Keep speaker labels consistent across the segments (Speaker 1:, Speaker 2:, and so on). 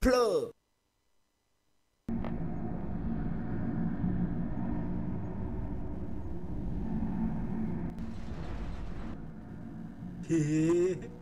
Speaker 1: plug. What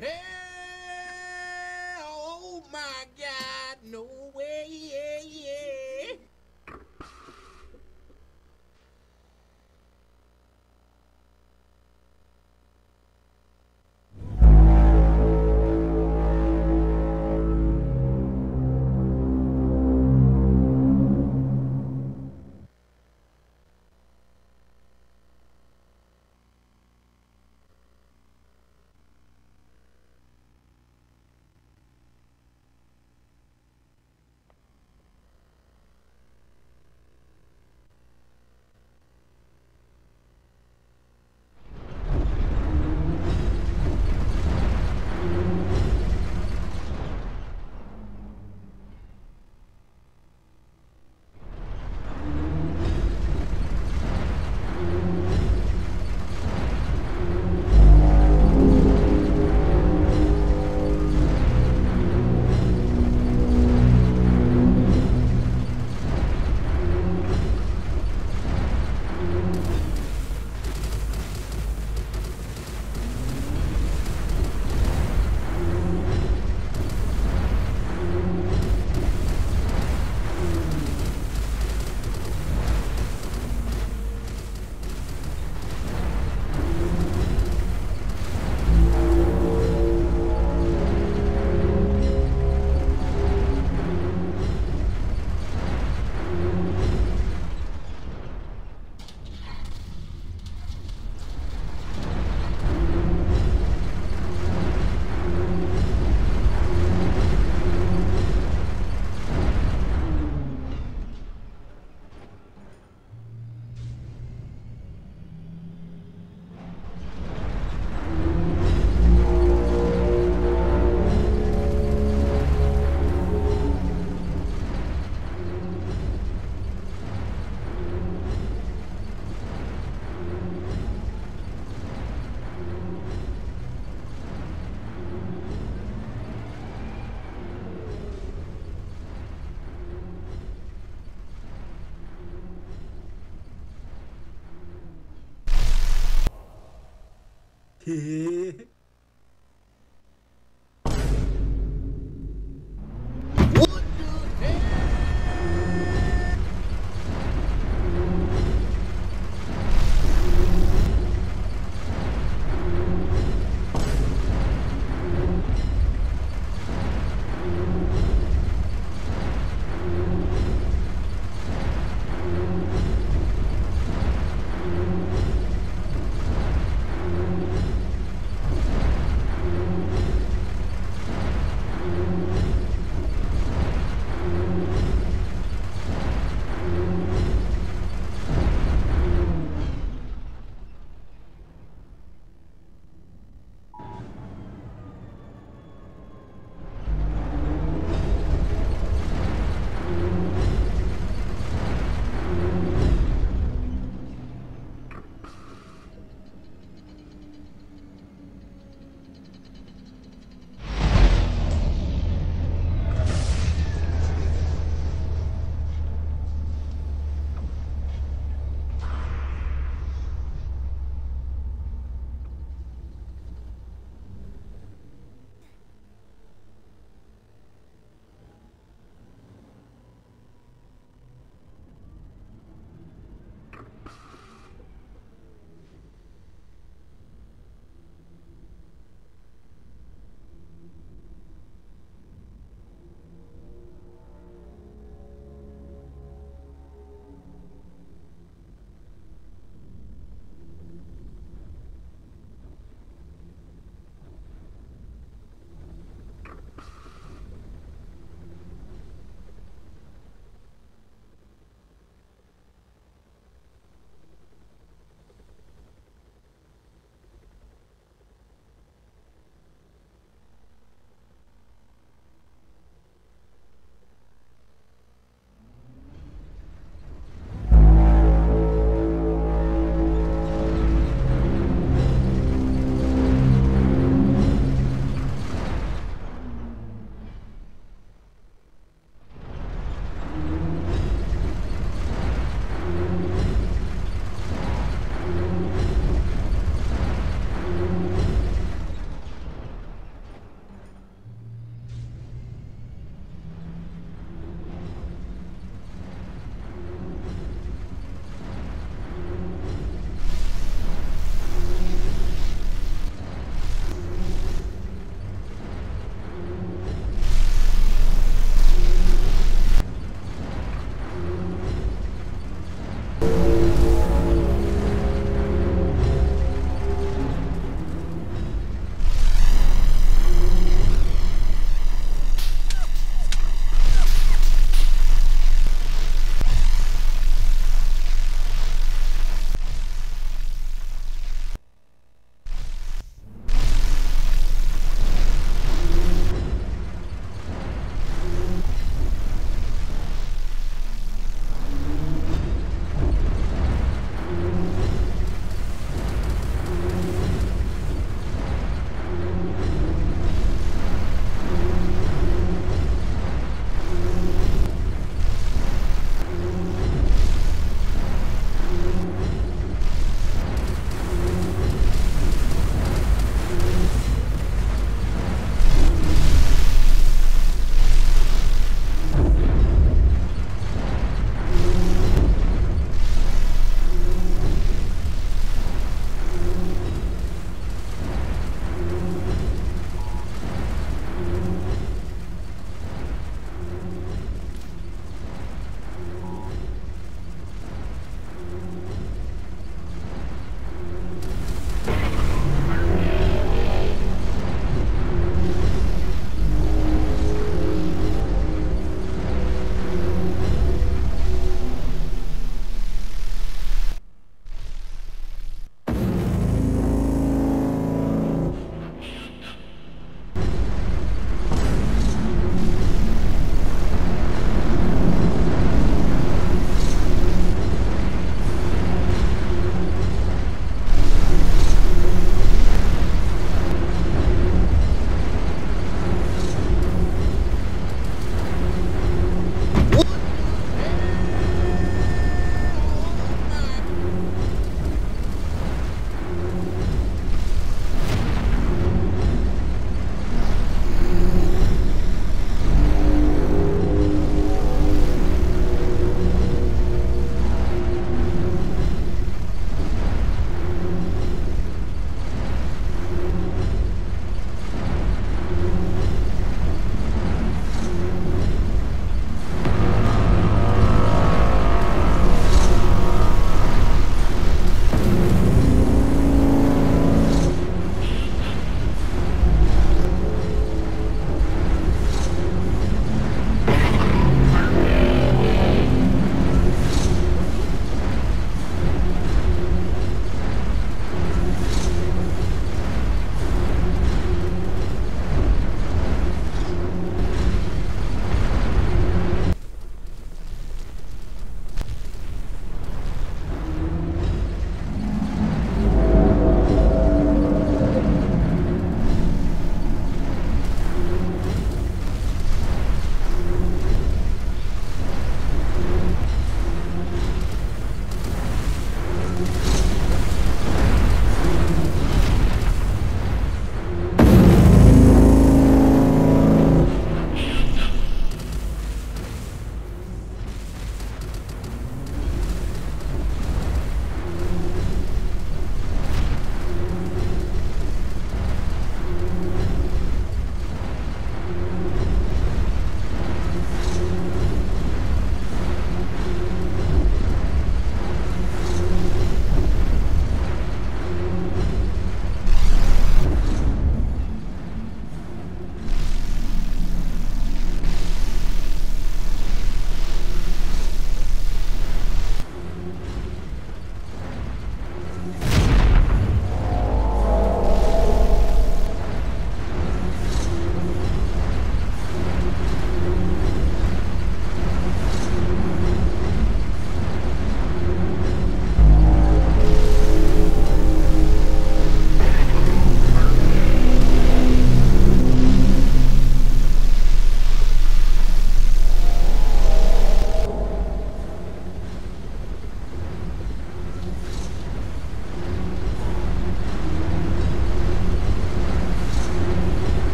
Speaker 1: hell? へえ。